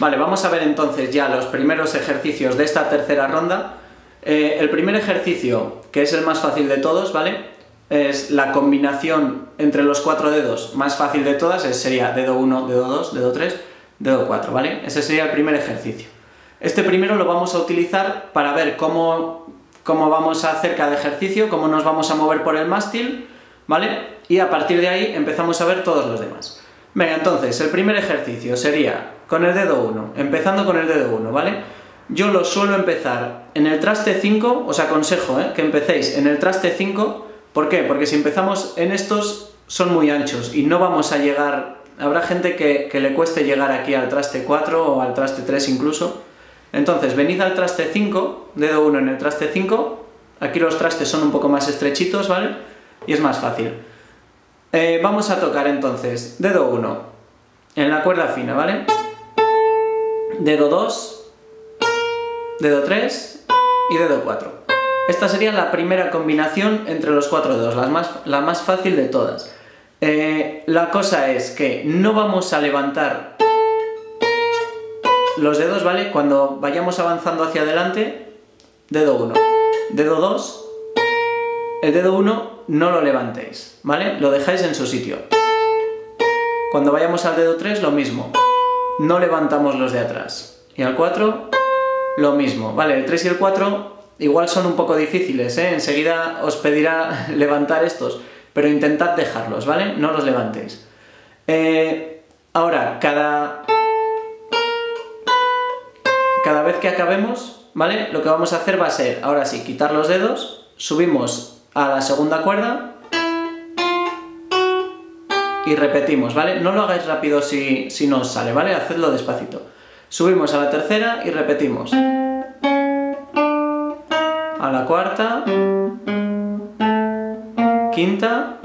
Vale, vamos a ver entonces ya los primeros ejercicios de esta tercera ronda. Eh, el primer ejercicio, que es el más fácil de todos, ¿vale? Es la combinación entre los cuatro dedos más fácil de todas, sería dedo 1, dedo 2, dedo 3, dedo 4, ¿vale? Ese sería el primer ejercicio. Este primero lo vamos a utilizar para ver cómo, cómo vamos a hacer cada ejercicio, cómo nos vamos a mover por el mástil, ¿vale? Y a partir de ahí empezamos a ver todos los demás. Venga, entonces, el primer ejercicio sería con el dedo 1, empezando con el dedo 1, ¿vale? Yo lo suelo empezar en el traste 5, os aconsejo ¿eh? que empecéis en el traste 5, ¿por qué? Porque si empezamos en estos son muy anchos y no vamos a llegar, habrá gente que, le cueste llegar aquí al traste 4 o al traste 3 incluso, entonces venid al traste 5, dedo 1 en el traste 5, aquí los trastes son un poco más estrechitos, ¿vale? Y es más fácil. Eh, vamos a tocar entonces dedo 1 en la cuerda fina, ¿vale? Dedo 2, dedo 3 y dedo 4. Esta sería la primera combinación entre los cuatro dedos, la más, la más fácil de todas. Eh, la cosa es que no vamos a levantar los dedos, ¿vale? Cuando vayamos avanzando hacia adelante, dedo 1. Dedo 2, el dedo 1 no lo levantéis, ¿vale? Lo dejáis en su sitio. Cuando vayamos al dedo 3, lo mismo. No levantamos los de atrás. Y al 4, lo mismo, ¿vale? El 3 y el 4 igual son un poco difíciles, ¿eh? Enseguida os pedirá levantar estos, pero intentad dejarlos, ¿vale? No los levantéis. Eh, ahora, cada... Cada vez que acabemos, ¿vale? Lo que vamos a hacer va a ser, ahora sí, quitar los dedos, subimos a la segunda cuerda y repetimos, ¿vale? No lo hagáis rápido si, si no os sale, ¿vale? Hacedlo despacito. Subimos a la tercera y repetimos. A la cuarta, quinta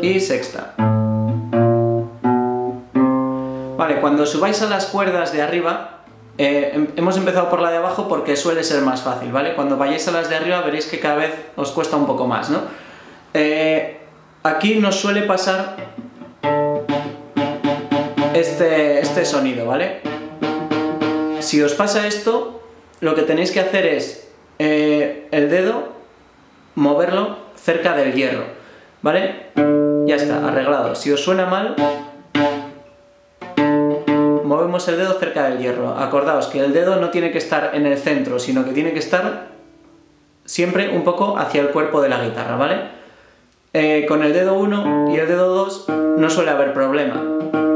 y sexta. Vale, cuando subáis a las cuerdas de arriba, eh, hemos empezado por la de abajo porque suele ser más fácil, ¿vale? Cuando vayáis a las de arriba veréis que cada vez os cuesta un poco más, ¿no? Eh, aquí nos suele pasar este, este sonido, ¿vale? Si os pasa esto, lo que tenéis que hacer es eh, el dedo moverlo cerca del hierro, ¿vale? Ya está, arreglado. Si os suena mal, movemos el dedo cerca del hierro. Acordaos que el dedo no tiene que estar en el centro, sino que tiene que estar siempre un poco hacia el cuerpo de la guitarra, ¿vale? Eh, con el dedo 1 y el dedo 2 no suele haber problema,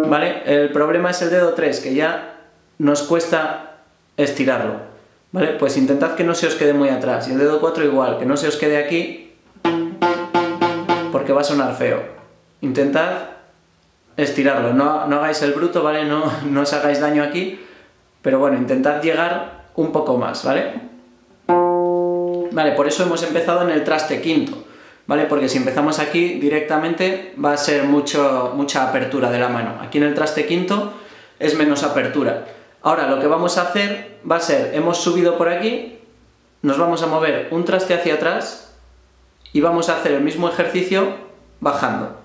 ¿vale? El problema es el dedo 3, que ya nos cuesta estirarlo, ¿vale? Pues intentad que no se os quede muy atrás. Y el dedo 4 igual, que no se os quede aquí, porque va a sonar feo. Intentad estirarlo, no, no hagáis el bruto, ¿vale? No, no os hagáis daño aquí, pero bueno, intentad llegar un poco más, ¿vale? Vale, por eso hemos empezado en el traste quinto, ¿vale? Porque si empezamos aquí directamente va a ser mucho, mucha apertura de la mano. Aquí en el traste quinto es menos apertura. Ahora lo que vamos a hacer va a ser, hemos subido por aquí, nos vamos a mover un traste hacia atrás y vamos a hacer el mismo ejercicio bajando.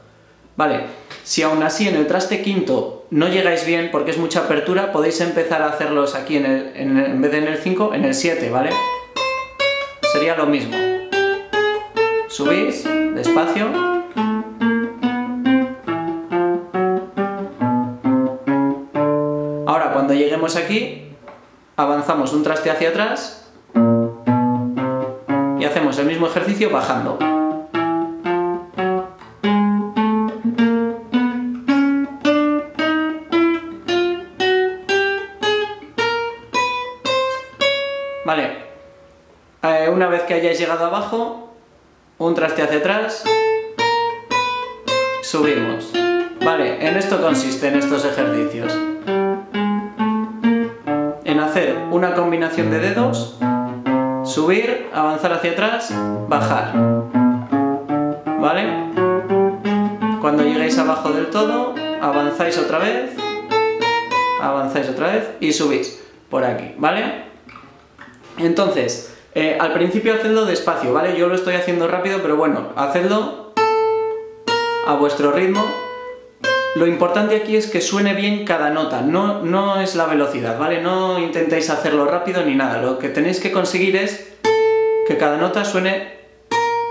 Vale, si aún así en el traste quinto no llegáis bien porque es mucha apertura, podéis empezar a hacerlos aquí en, el, en, vez de en el 5, en el 7, ¿vale? Sería lo mismo. Subís, despacio. Ahora cuando lleguemos aquí, avanzamos un traste hacia atrás y hacemos el mismo ejercicio bajando. Vale, eh, una vez que hayáis llegado abajo, un traste hacia atrás, subimos. Vale, en esto consisten estos ejercicios. En hacer una combinación de dedos, subir, avanzar hacia atrás, bajar. ¿Vale? Cuando lleguéis abajo del todo, avanzáis otra vez, avanzáis otra vez y subís por aquí, ¿vale? Entonces, eh, al principio hacedlo despacio, ¿vale? Yo lo estoy haciendo rápido, pero bueno, hacedlo a vuestro ritmo lo importante aquí es que suene bien cada nota, no, no es la velocidad, ¿vale? No intentéis hacerlo rápido ni nada, lo que tenéis que conseguir es que cada nota suene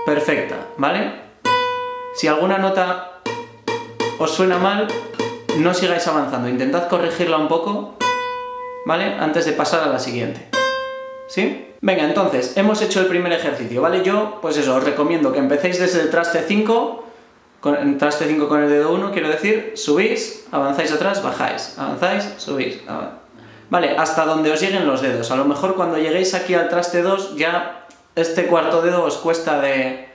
perfecta, ¿vale? Si alguna nota os suena mal, no sigáis avanzando, intentad corregirla un poco, ¿vale? Antes de pasar a la siguiente. ¿Sí? Venga, entonces, hemos hecho el primer ejercicio, ¿vale? Yo, pues eso, os recomiendo que empecéis desde el traste 5, con traste 5 con el dedo 1, quiero decir, subís, avanzáis atrás, bajáis, avanzáis, subís, Vale, hasta donde os lleguen los dedos. A lo mejor cuando lleguéis aquí al traste 2 ya este cuarto dedo os cuesta de,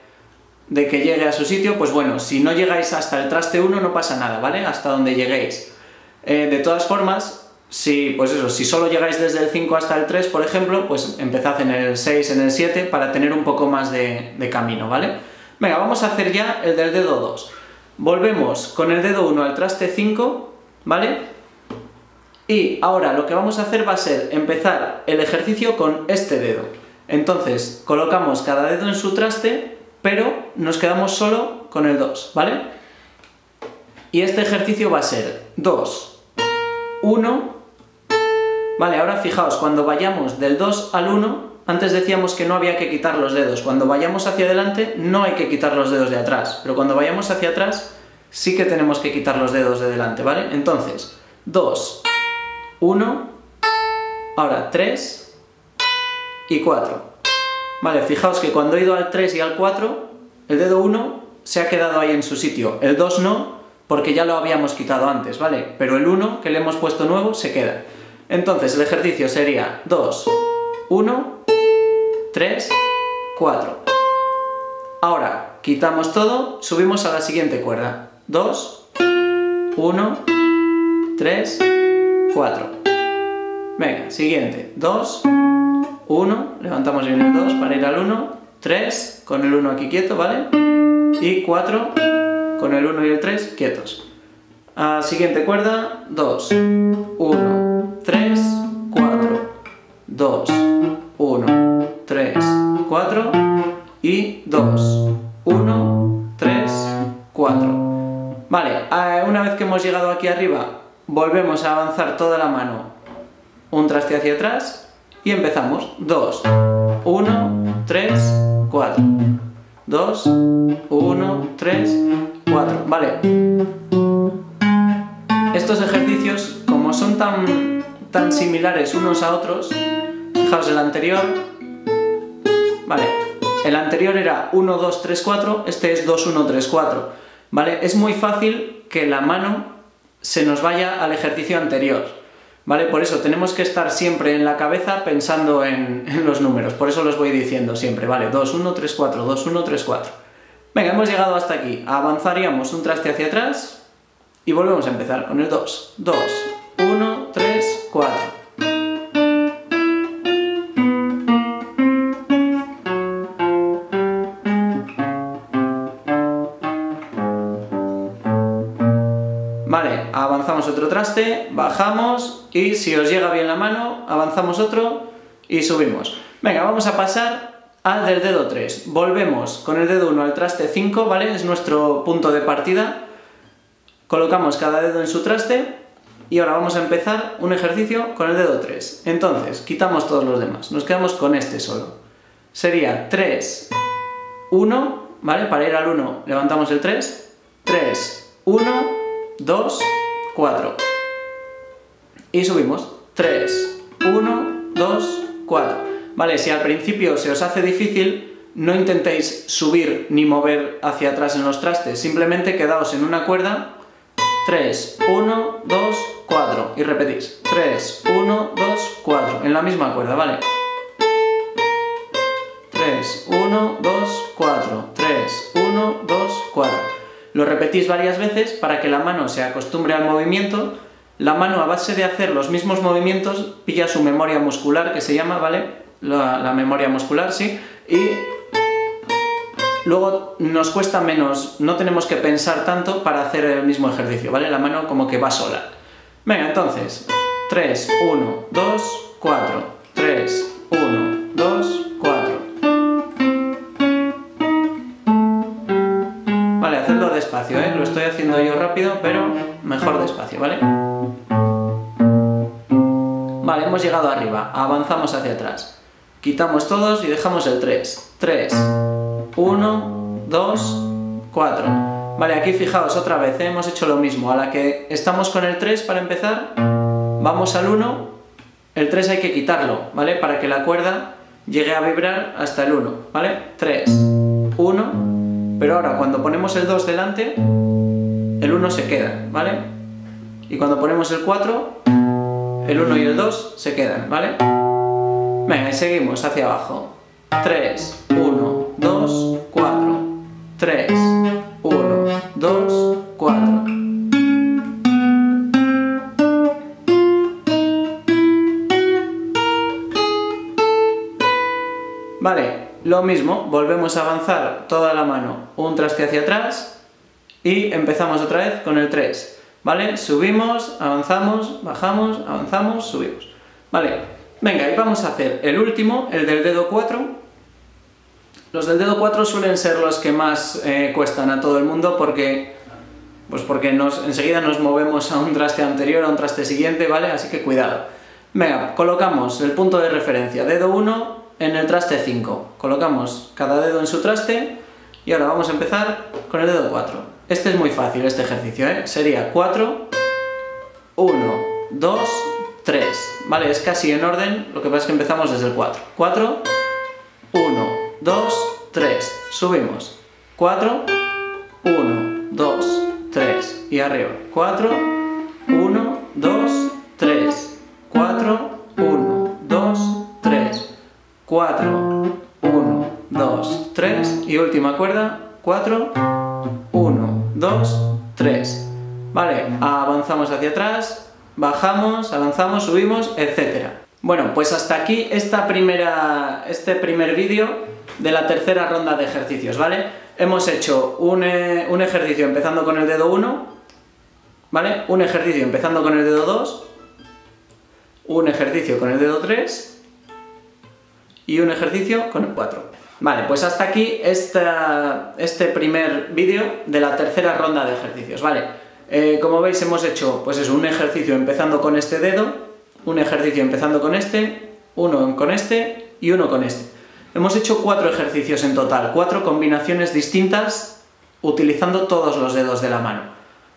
de que llegue a su sitio, pues bueno, si no llegáis hasta el traste 1 no pasa nada, ¿vale? Hasta donde lleguéis. Eh, de todas formas, pues eso, si solo llegáis desde el 5 hasta el 3, por ejemplo, pues empezad en el 6, en el 7, para tener un poco más de, de camino, ¿vale? Venga, vamos a hacer ya el del dedo 2. Volvemos con el dedo 1 al traste 5, ¿vale? Y ahora lo que vamos a hacer va a ser empezar el ejercicio con este dedo. Entonces, colocamos cada dedo en su traste, pero nos quedamos solo con el 2, ¿vale? Y este ejercicio va a ser 2, 1, Vale, ahora fijaos, cuando vayamos del 2 al 1, antes decíamos que no había que quitar los dedos. Cuando vayamos hacia adelante, no hay que quitar los dedos de atrás. Pero cuando vayamos hacia atrás, sí que tenemos que quitar los dedos de delante, ¿vale? Entonces, 2, 1, ahora 3 y 4. Vale, fijaos que cuando he ido al 3 y al 4, el dedo 1 se ha quedado ahí en su sitio. El 2 no, porque ya lo habíamos quitado antes, ¿vale? Pero el 1 que le hemos puesto nuevo se queda. Entonces el ejercicio sería 2, 1, 3, 4. Ahora quitamos todo, subimos a la siguiente cuerda. 2, 1, 3, 4. Venga, siguiente. 2, 1, levantamos bien el 2 para ir al 1, 3, con el 1 aquí quieto, ¿vale? Y 4, con el 1 y el 3 quietos. A siguiente cuerda, 2, 1, 3, 4, 2, 1, 3, 4 y 2, 1, 3, 4. Vale, eh, una vez que hemos llegado aquí arriba, volvemos a avanzar toda la mano un traste hacia atrás y empezamos. 2, 1, 3, 4. 2, 1, 3, 4. Vale. Estos ejercicios, como son tan tan similares unos a otros. Fijaos, el anterior... Vale, el anterior era 1, 2, 3, 4, este es 2, 1, 3, 4. ¿Vale? Es muy fácil que la mano se nos vaya al ejercicio anterior. ¿Vale? Por eso tenemos que estar siempre en la cabeza pensando en, en los números. Por eso los voy diciendo siempre, ¿vale? 2, 1, 3, 4, 2, 1, 3, 4. Venga, hemos llegado hasta aquí. Avanzaríamos un traste hacia atrás y volvemos a empezar con el 2. 2, 1, 3, 4. Otro traste, bajamos y si os llega bien la mano, avanzamos otro y subimos. Venga, vamos a pasar al del dedo 3. Volvemos con el dedo 1 al traste 5, ¿vale? Es nuestro punto de partida. Colocamos cada dedo en su traste y ahora vamos a empezar un ejercicio con el dedo 3. Entonces, quitamos todos los demás. Nos quedamos con este solo. Sería 3, 1, ¿vale? Para ir al 1 levantamos el 3. 3, 1, 2, 4. Y subimos. 3, 1, 2, 4. Vale, si al principio se os hace difícil, no intentéis subir ni mover hacia atrás en los trastes. Simplemente quedaos en una cuerda. 3, 1, 2, 4 y repetís. 3, 1, 2, 4 en la misma cuerda, ¿vale? 3, 1, 2, 4 3, 1, 2, 4 Lo repetís varias veces para que la mano se acostumbre al movimiento la mano a base de hacer los mismos movimientos pilla su memoria muscular que se llama, ¿vale? La, memoria muscular, sí, y luego nos cuesta menos, no tenemos que pensar tanto para hacer el mismo ejercicio, ¿vale? La mano como que va sola. Venga, entonces, 3, 1, 2, 4, 3, 1, 2, 4. Despacio, ¿eh? Lo estoy haciendo yo rápido, pero mejor despacio, ¿vale? Vale, hemos llegado arriba, avanzamos hacia atrás. Quitamos todos y dejamos el 3. 3, 1, 2, 4. Vale, aquí fijaos otra vez, ¿eh? hemos hecho lo mismo. A la que estamos con el 3 para empezar, vamos al 1, el 3 hay que quitarlo, ¿vale? Para que la cuerda llegue a vibrar hasta el 1, ¿vale? 3, 1, pero ahora cuando ponemos el 2 delante, el 1 se queda, ¿vale? Y cuando ponemos el 4, el 1 y el 2 se quedan, ¿vale? Venga, y seguimos hacia abajo. 3, 1, 2, 4. 3, 1, 2, Vale, lo mismo, volvemos a avanzar toda la mano un traste hacia atrás y empezamos otra vez con el 3. ¿Vale? Subimos, avanzamos, bajamos, avanzamos, subimos. Vale, venga, y vamos a hacer el último, el del dedo 4. Los del dedo 4 suelen ser los que más eh, cuestan a todo el mundo porque, pues porque nos, enseguida nos movemos a un traste anterior, a un traste siguiente, ¿vale? Así que cuidado. Venga, colocamos el punto de referencia, dedo 1 en el traste 5. Colocamos cada dedo en su traste y ahora vamos a empezar con el dedo 4. Este es muy fácil, este ejercicio, ¿eh? Sería 4, 1, 2, 3. ¿Vale? Es casi en orden, lo que pasa es que empezamos desde el 4. 4, 1, 2, 3. Subimos. 4, 1, 2, 3. Y arriba. 4, 1, 2, 3. 4, 1, 2, 3. Y última cuerda. 4, 1, 2, 3. Vale, avanzamos hacia atrás, bajamos, avanzamos, subimos, etc. Bueno, pues hasta aquí esta primera, este primer vídeo de la tercera ronda de ejercicios, ¿vale? Hemos hecho un, eh, un ejercicio empezando con el dedo 1, ¿vale? Un ejercicio empezando con el dedo 2, un ejercicio con el dedo 3 y un ejercicio con el 4. Vale, pues hasta aquí este primer vídeo de la tercera ronda de ejercicios, ¿vale? Eh, como veis hemos hecho, pues eso, un ejercicio empezando con este dedo, un ejercicio empezando con este, uno con este y uno con este. Hemos hecho cuatro ejercicios en total, cuatro combinaciones distintas utilizando todos los dedos de la mano,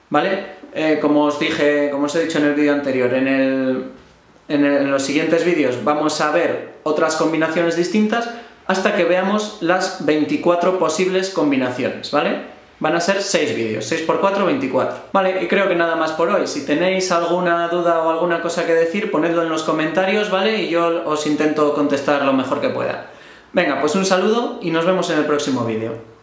¿vale? Eh, como os dije, como os he dicho en el vídeo anterior, en, en los siguientes vídeos vamos a ver otras combinaciones distintas, hasta que veamos las 24 posibles combinaciones, ¿vale? Van a ser 6 vídeos, 6 por 4, 24. Vale, y creo que nada más por hoy. Si tenéis alguna duda o alguna cosa que decir, ponedlo en los comentarios, ¿vale? Y yo os intento contestar lo mejor que pueda. Venga, pues un saludo y nos vemos en el próximo vídeo.